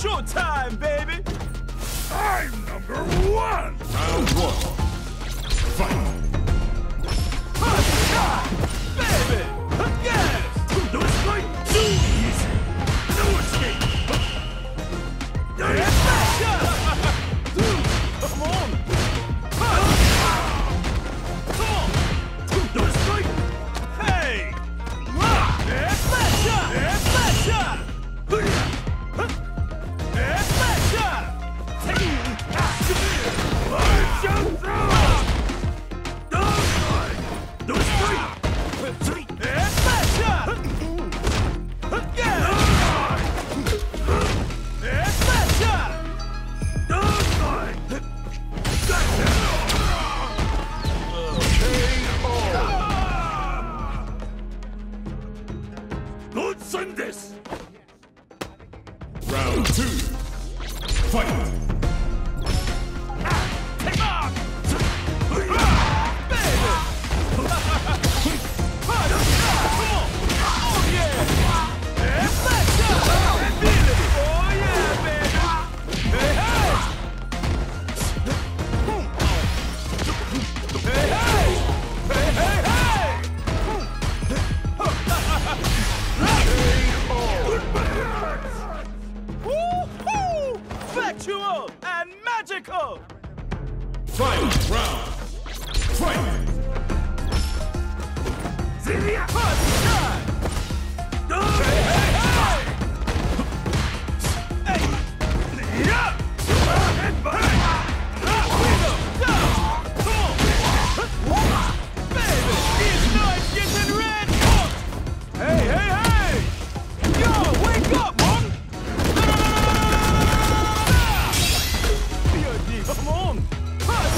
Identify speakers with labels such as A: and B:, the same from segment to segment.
A: Showtime, baby!
B: I'm number one!
C: Round one. Fight! Final round. Fight!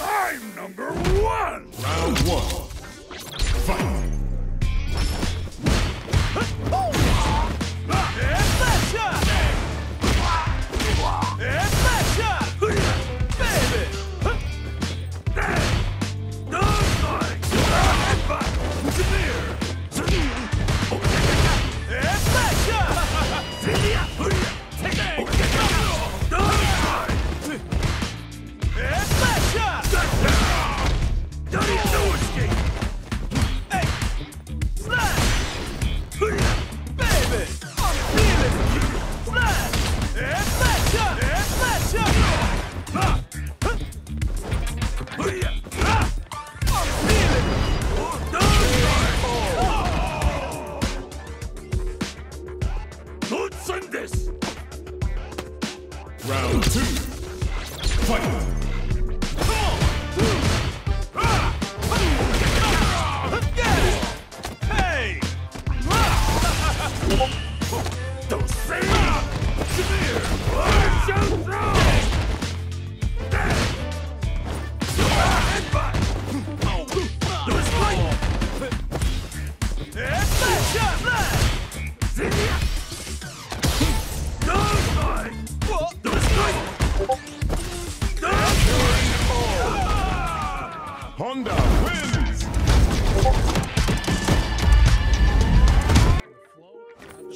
B: I'm number one!
C: Round one. Fight!
B: earned this!
C: Round two. Fight!
A: Hey!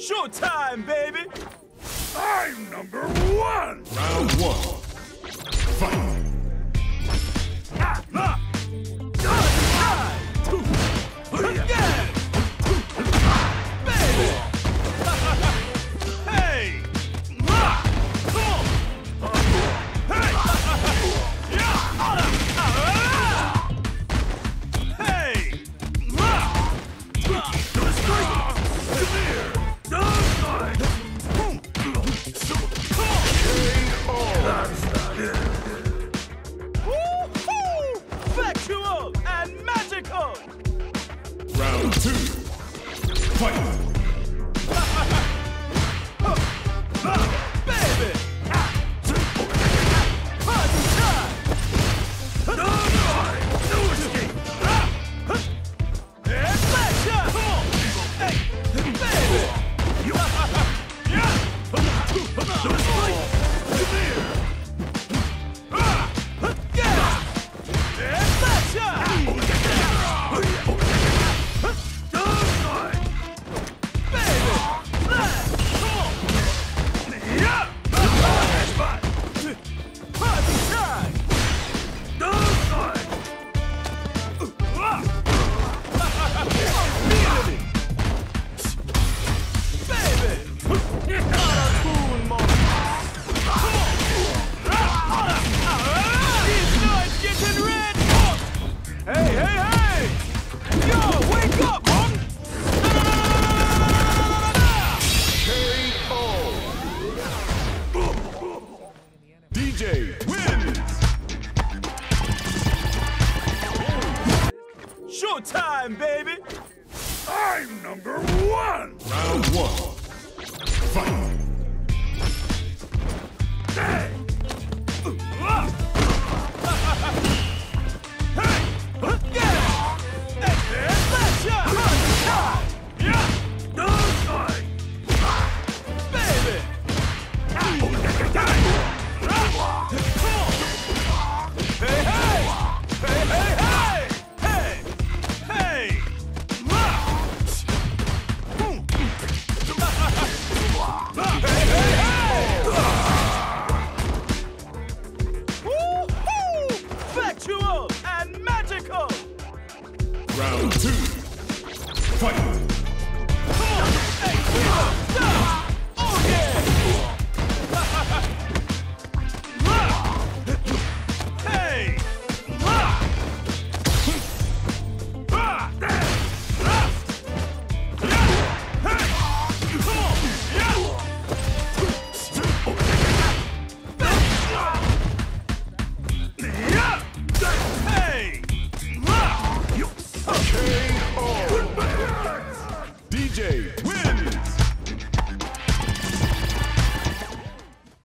A: Showtime, baby!
B: I'm number one!
C: Round one. Fight! two, fight!
A: Your time, baby!
C: I'm number one!
D: Round one. Fight!
C: Hey!
E: And magical!
D: Round two. Fight.